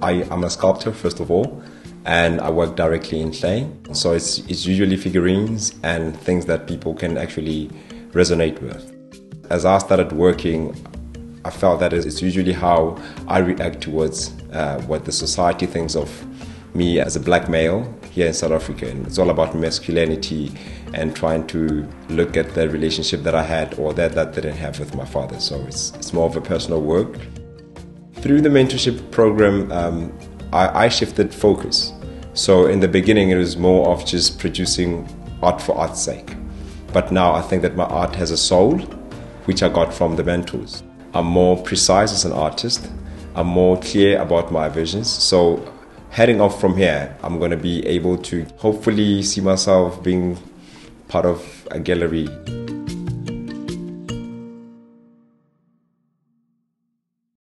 I am a sculptor, first of all, and I work directly in clay. So it's, it's usually figurines and things that people can actually resonate with. As I started working, I felt that it's usually how I react towards uh, what the society thinks of me as a black male here in South Africa. And it's all about masculinity and trying to look at the relationship that I had or that, that I didn't have with my father. So it's, it's more of a personal work. Through the mentorship program, um, I, I shifted focus. So in the beginning, it was more of just producing art for art's sake. But now I think that my art has a soul, which I got from the mentors. I'm more precise as an artist. I'm more clear about my visions. So heading off from here, I'm going to be able to hopefully see myself being part of a gallery